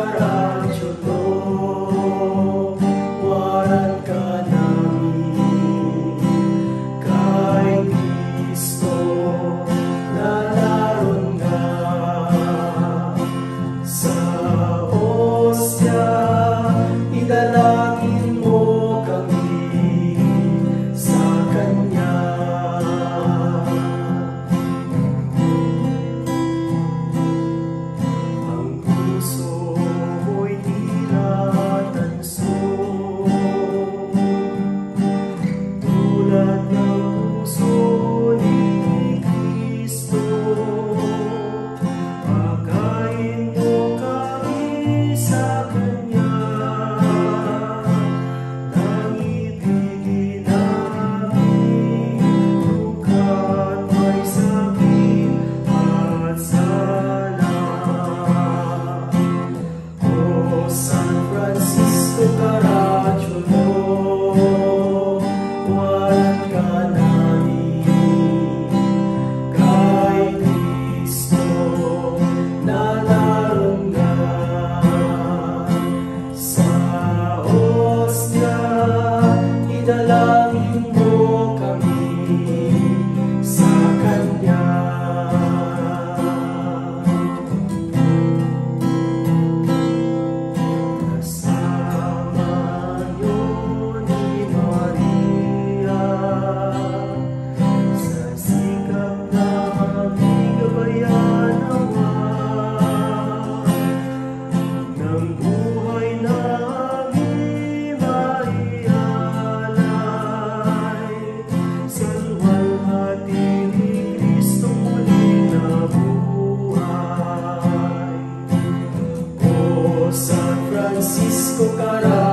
for us. gonna San Francisco, carajo.